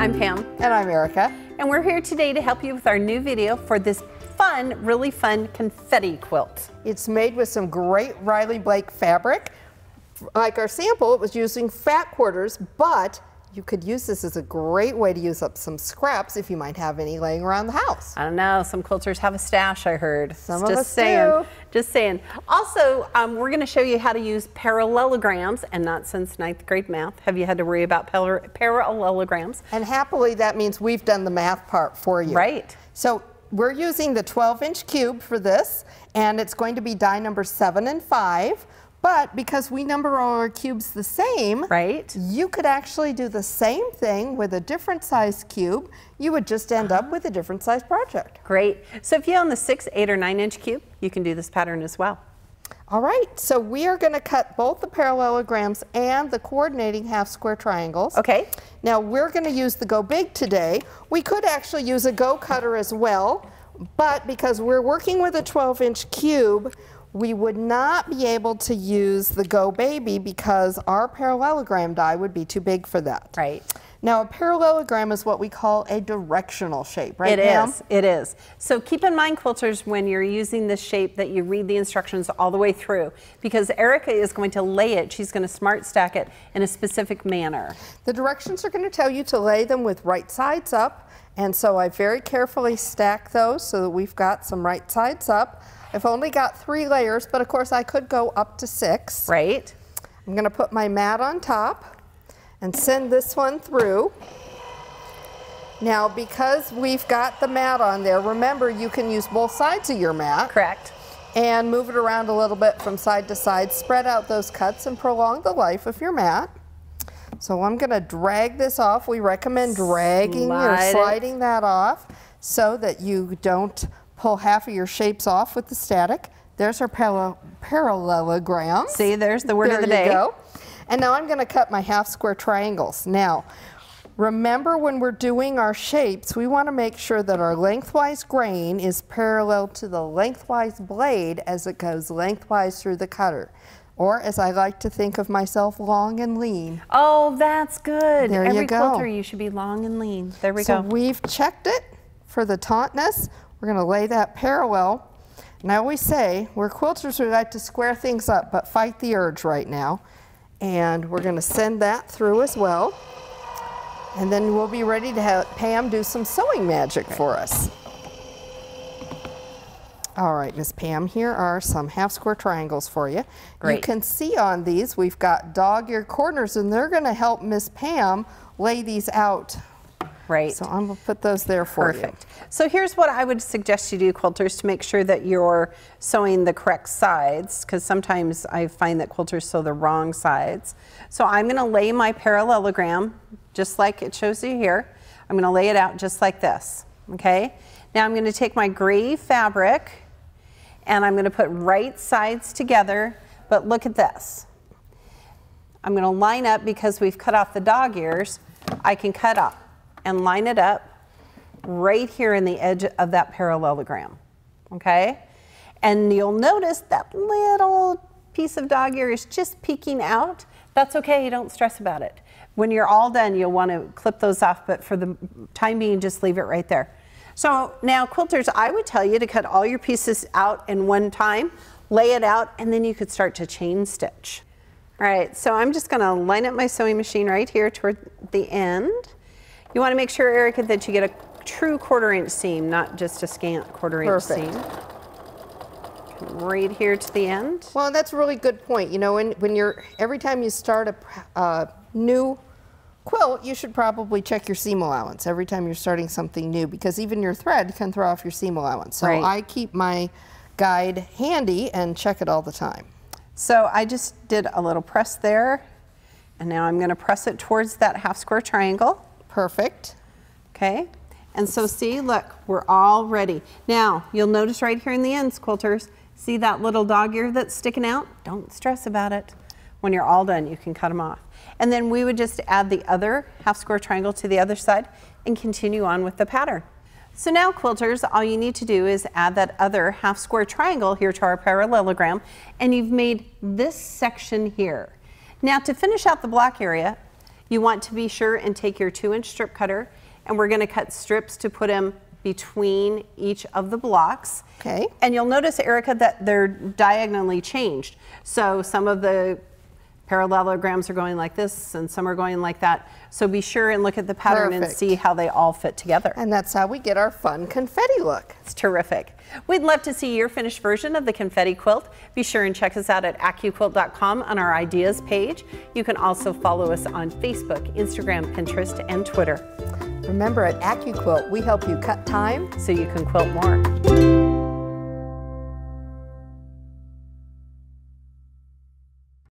I'm Pam. And I'm Erica. And we're here today to help you with our new video for this fun, really fun confetti quilt. It's made with some great Riley Blake fabric. Like our sample, it was using fat quarters, but you could use this as a great way to use up some scraps if you might have any laying around the house. I don't know, some quilters have a stash, I heard. Some just of us saying, do. Just saying. Also, um, we're going to show you how to use parallelograms, and not since ninth grade math have you had to worry about par parallelograms. And happily, that means we've done the math part for you. Right. So we're using the 12 inch Qube for this, and it's going to be die number seven and five. But because we number all our Qubes the same, Right. you could actually do the same thing with a different size Qube. You would just end up with a different size project. Great. So if you own the six, eight, or nine inch Qube, you can do this pattern as well. All right, so we are going to cut both the parallelograms and the coordinating half square triangles. Okay. Now we're going to use the Go Big today. We could actually use a Go Cutter as well, but because we're working with a 12 inch Qube, we would not be able to use the Go Baby because our parallelogram die would be too big for that. Right. Now a parallelogram is what we call a directional shape, right It Pam? is. It is. So keep in mind, quilters, when you're using this shape that you read the instructions all the way through because Erica is going to lay it. She's going to smart stack it in a specific manner. The directions are going to tell you to lay them with right sides up. And so I very carefully stack those so that we've got some right sides up. I've only got three layers, but of course I could go up to six. Right? I'm going to put my mat on top and send this one through. Now, because we've got the mat on there, remember you can use both sides of your mat Correct. and move it around a little bit from side to side. Spread out those cuts and prolong the life of your mat. So I'm going to drag this off. We recommend dragging Slide or it. sliding that off so that you don't pull half of your shapes off with the static. There's our parallel parallelogram. See, there's the word there of the you day. go. And now I'm going to cut my half square triangles. Now, remember when we're doing our shapes, we want to make sure that our lengthwise grain is parallel to the lengthwise blade as it goes lengthwise through the cutter. Or as I like to think of myself, long and lean. Oh, that's good. There you Every go. quilter, you should be long and lean. There we so go. So we've checked it for the tautness. We're going to lay that parallel. And I always say, we're quilters, we like to square things up, but fight the urge right now. And we're going to send that through as well. And then we'll be ready to have Pam do some sewing magic for us. All right, Miss Pam, here are some half square triangles for you. Great. You can see on these, we've got dog ear corners, and they're going to help Miss Pam lay these out. Right. So I'm going to put those there for you. Perfect. So here's what I would suggest you do, quilters, to make sure that you're sewing the correct sides, because sometimes I find that quilters sew the wrong sides. So I'm going to lay my parallelogram just like it shows you here. I'm going to lay it out just like this, okay? Now I'm going to take my gray fabric and I'm going to put right sides together, but look at this. I'm going to line up because we've cut off the dog ears. I can cut up and line it up right here in the edge of that parallelogram. Okay? And you'll notice that little piece of dog ear is just peeking out. That's okay, you don't stress about it. When you're all done, you'll want to clip those off, but for the time being, just leave it right there. So now, quilters, I would tell you to cut all your pieces out in one time, lay it out, and then you could start to chain stitch. All right, so I'm just gonna line up my sewing machine right here toward the end. You wanna make sure, Erica, that you get a true quarter inch seam, not just a scant quarter inch Perfect. seam. Right here to the end. Well, that's a really good point. You know, when, when you're, every time you start a uh, new quilt, you should probably check your seam allowance every time you're starting something new because even your thread can throw off your seam allowance. So Right. I keep my guide handy and check it all the time. So I just did a little press there, and now I'm gonna press it towards that half square triangle. Perfect. Okay, and so see, look, we're all ready. Now, you'll notice right here in the ends, quilters, see that little dog ear that's sticking out? Don't stress about it. When you're all done, you can cut them off. And then we would just add the other half square triangle to the other side and continue on with the pattern. So now quilters, all you need to do is add that other half square triangle here to our parallelogram, and you've made this section here. Now to finish out the black area, You want to be sure and take your two inch strip cutter and we're gonna cut strips to put them between each of the blocks. Okay. And you'll notice, Erica, that they're diagonally changed. So some of the parallelograms are going like this and some are going like that. So be sure and look at the pattern and see how they all fit together. And that's how we get our fun confetti look. It's terrific. We'd love to see your finished version of the confetti quilt. Be sure and check us out at accuquilt.com on our ideas page. You can also follow us on Facebook, Instagram, Pinterest, and Twitter Remember at AccuQuilt, we help you cut time so you can quilt more.